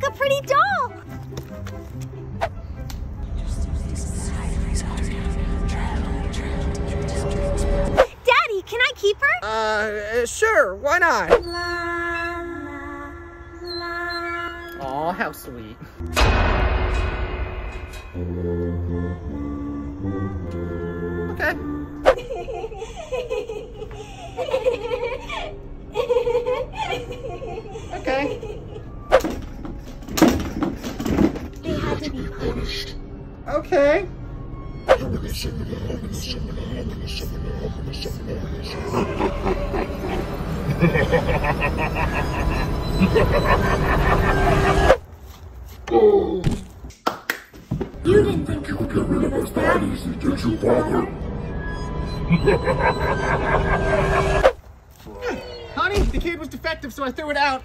Look, a pretty doll. Daddy, can I keep her? Uh, sure, why not? Aw, how sweet. Okay. to be punished. Okay. You didn't think you could get rid of us, Dad? Did you, Father? Honey, the kid was defective, so I threw it out.